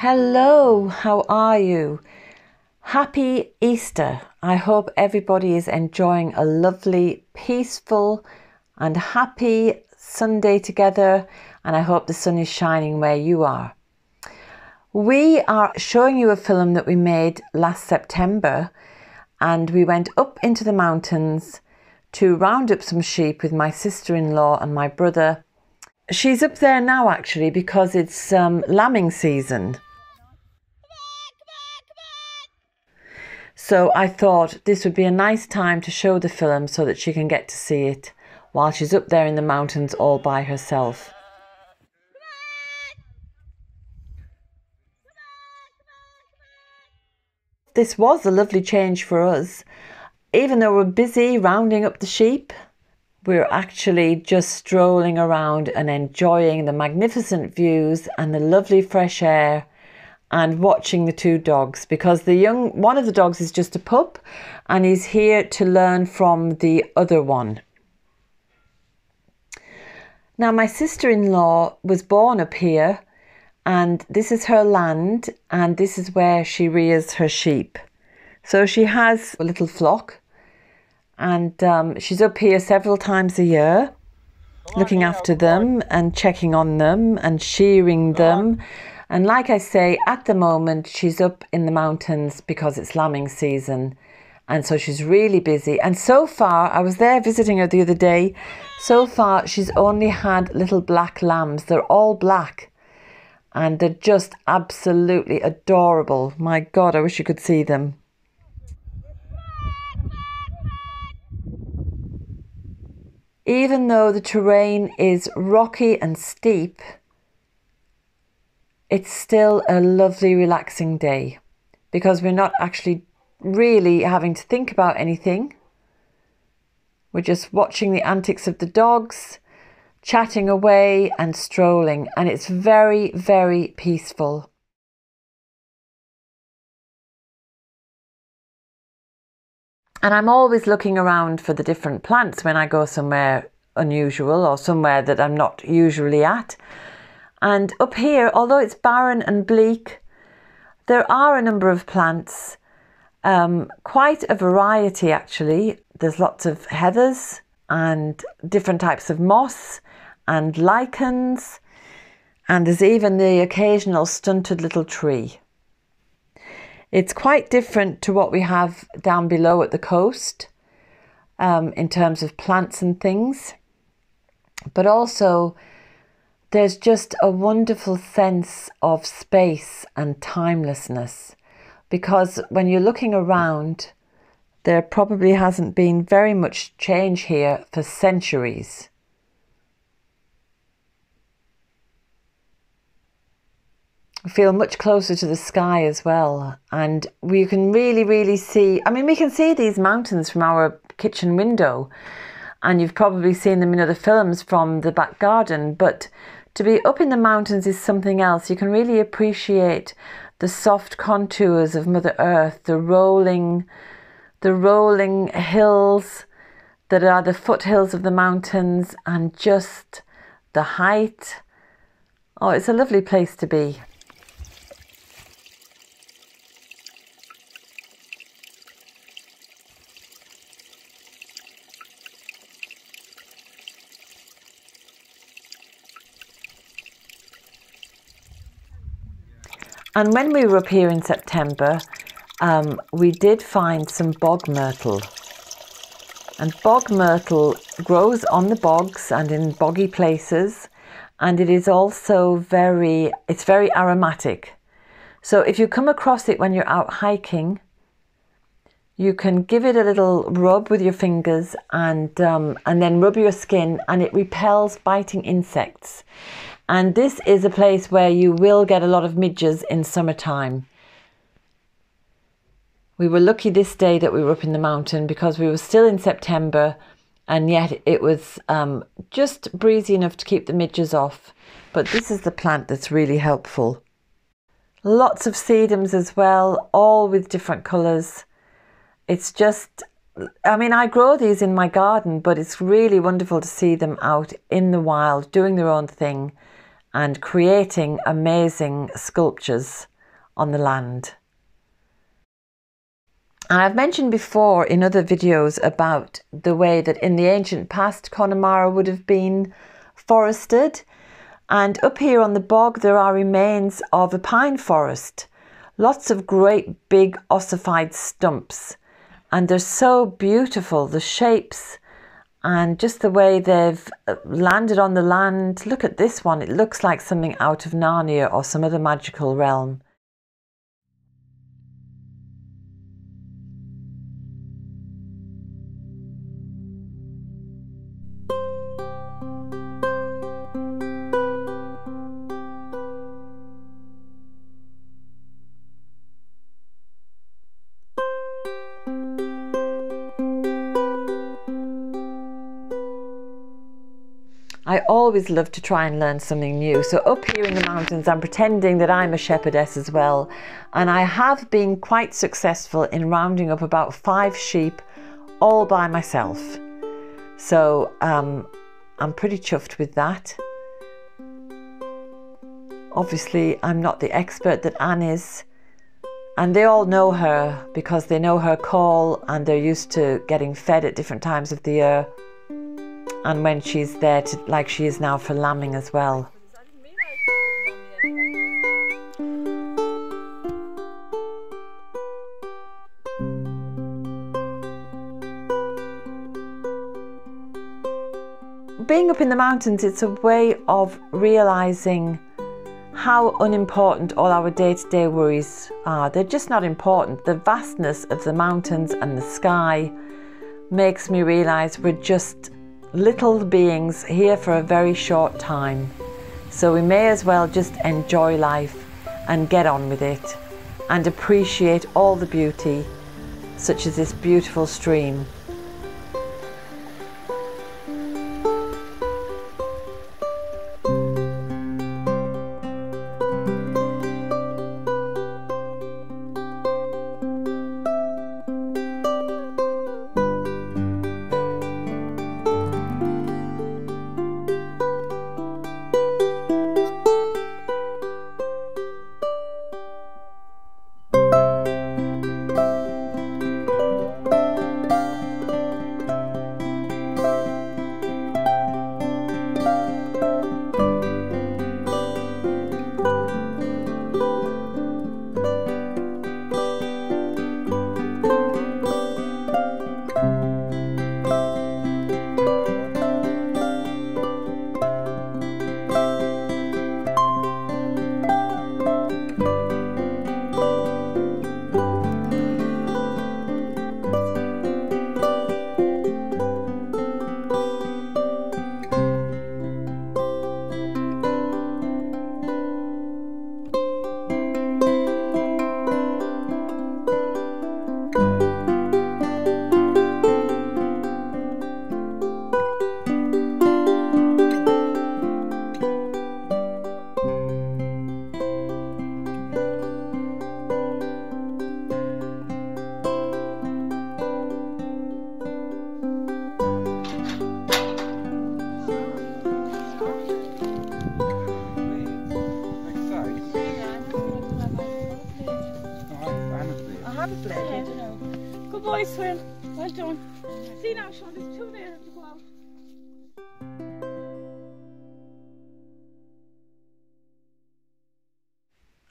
Hello, how are you? Happy Easter. I hope everybody is enjoying a lovely, peaceful, and happy Sunday together, and I hope the sun is shining where you are. We are showing you a film that we made last September, and we went up into the mountains to round up some sheep with my sister in law and my brother. She's up there now actually because it's um, lambing season. So I thought this would be a nice time to show the film so that she can get to see it while she's up there in the mountains all by herself. This was a lovely change for us. Even though we're busy rounding up the sheep, we're actually just strolling around and enjoying the magnificent views and the lovely fresh air and watching the two dogs because the young one of the dogs is just a pup and he's here to learn from the other one. Now my sister-in-law was born up here and this is her land and this is where she rears her sheep. So she has a little flock and um, she's up here several times a year looking after them and checking on them and shearing them. And like I say, at the moment, she's up in the mountains because it's lambing season. And so she's really busy. And so far, I was there visiting her the other day. So far, she's only had little black lambs. They're all black and they're just absolutely adorable. My God, I wish you could see them. Even though the terrain is rocky and steep, it's still a lovely, relaxing day because we're not actually really having to think about anything. We're just watching the antics of the dogs chatting away and strolling, and it's very, very peaceful. And I'm always looking around for the different plants when I go somewhere unusual or somewhere that I'm not usually at. And up here, although it's barren and bleak, there are a number of plants, um, quite a variety actually. There's lots of heathers and different types of moss and lichens, and there's even the occasional stunted little tree. It's quite different to what we have down below at the coast um, in terms of plants and things, but also there's just a wonderful sense of space and timelessness because when you're looking around, there probably hasn't been very much change here for centuries. feel much closer to the sky as well. And we can really, really see. I mean, we can see these mountains from our kitchen window, and you've probably seen them in other films from the back garden. But to be up in the mountains is something else. You can really appreciate the soft contours of Mother Earth, the rolling, the rolling hills that are the foothills of the mountains, and just the height. Oh, it's a lovely place to be. And when we were up here in September, um, we did find some bog myrtle. And bog myrtle grows on the bogs and in boggy places, and it is also very, it's very aromatic. So if you come across it when you're out hiking, you can give it a little rub with your fingers and um, and then rub your skin, and it repels biting insects. And this is a place where you will get a lot of midges in summertime. We were lucky this day that we were up in the mountain because we were still in September and yet it was um, just breezy enough to keep the midges off. But this is the plant that's really helpful. Lots of sedums as well, all with different colours. It's just, I mean, I grow these in my garden, but it's really wonderful to see them out in the wild doing their own thing and creating amazing sculptures on the land. And I've mentioned before in other videos about the way that in the ancient past Connemara would have been forested. And up here on the bog, there are remains of a pine forest. Lots of great big ossified stumps. And they're so beautiful, the shapes and just the way they've uh, landed on the land. Look at this one, it looks like something out of Narnia or some other magical realm. Always love to try and learn something new. So, up here in the mountains, I'm pretending that I'm a shepherdess as well. And I have been quite successful in rounding up about five sheep all by myself. So, um, I'm pretty chuffed with that. Obviously, I'm not the expert that Anne is. And they all know her because they know her call and they're used to getting fed at different times of the year and when she's there to like she is now for lambing as well. Being up in the mountains, it's a way of realizing how unimportant all our day to day worries are. They're just not important. The vastness of the mountains and the sky makes me realize we're just little beings here for a very short time. So we may as well just enjoy life and get on with it and appreciate all the beauty, such as this beautiful stream.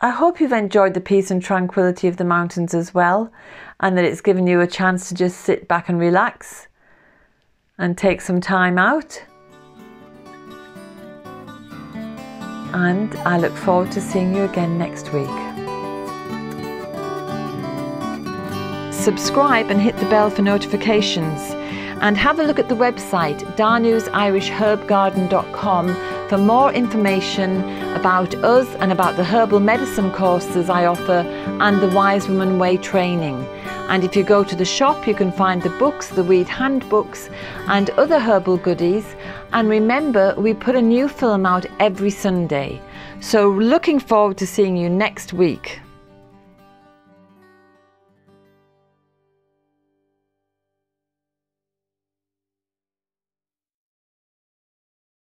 I hope you've enjoyed the peace and tranquility of the mountains as well, and that it's given you a chance to just sit back and relax and take some time out. And I look forward to seeing you again next week. Subscribe and hit the bell for notifications. And have a look at the website danusirishherbgarden.com for more information about us and about the herbal medicine courses I offer and the Wise Woman Way training. And if you go to the shop, you can find the books, the weed handbooks, and other herbal goodies. And remember, we put a new film out every Sunday. So, looking forward to seeing you next week.